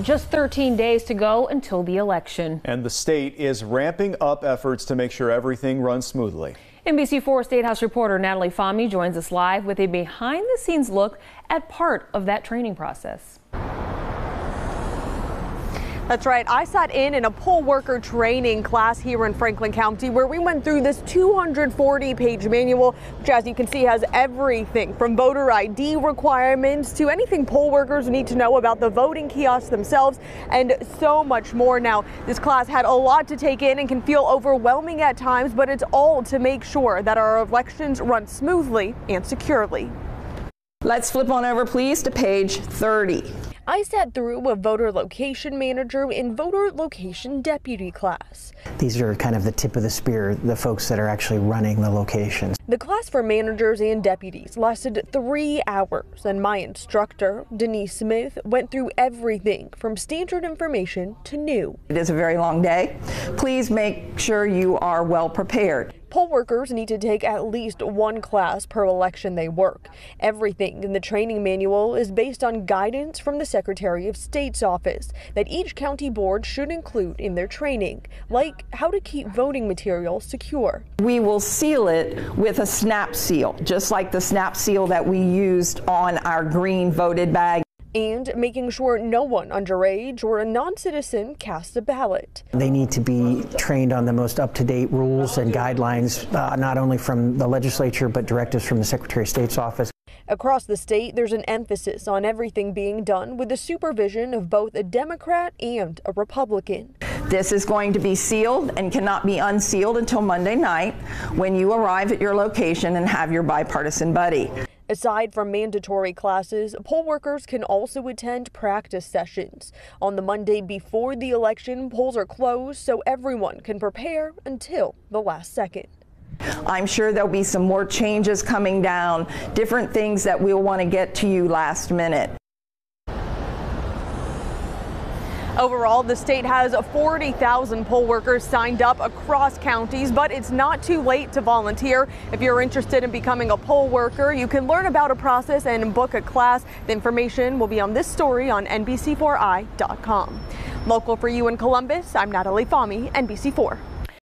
Just 13 days to go until the election. And the state is ramping up efforts to make sure everything runs smoothly. NBC4 State House reporter Natalie Fahmy joins us live with a behind the scenes look at part of that training process. That's right. I sat in in a poll worker training class here in Franklin County where we went through this 240 page manual, which as you can see has everything from voter ID requirements to anything poll workers need to know about the voting kiosks themselves and so much more. Now, this class had a lot to take in and can feel overwhelming at times, but it's all to make sure that our elections run smoothly and securely. Let's flip on over, please, to page 30. I sat through a voter location manager and voter location deputy class. These are kind of the tip of the spear, the folks that are actually running the locations. The class for managers and deputies lasted three hours, and my instructor, Denise Smith, went through everything from standard information to new. It is a very long day. Please make sure you are well prepared. Poll workers need to take at least one class per election they work. Everything in the training manual is based on guidance from the Secretary of State's office that each county board should include in their training, like how to keep voting material secure. We will seal it with a snap seal, just like the snap seal that we used on our green voted bag and making sure no one underage or a non-citizen casts a ballot. They need to be trained on the most up-to-date rules and guidelines, uh, not only from the legislature, but directives from the Secretary of State's office. Across the state, there's an emphasis on everything being done with the supervision of both a Democrat and a Republican. This is going to be sealed and cannot be unsealed until Monday night when you arrive at your location and have your bipartisan buddy. Aside from mandatory classes, poll workers can also attend practice sessions. On the Monday before the election, polls are closed so everyone can prepare until the last second. I'm sure there'll be some more changes coming down, different things that we'll want to get to you last minute. Overall, the state has 40,000 poll workers signed up across counties, but it's not too late to volunteer. If you're interested in becoming a poll worker, you can learn about a process and book a class. The information will be on this story on NBC4i.com. Local for you in Columbus, I'm Natalie Fahmy, NBC4.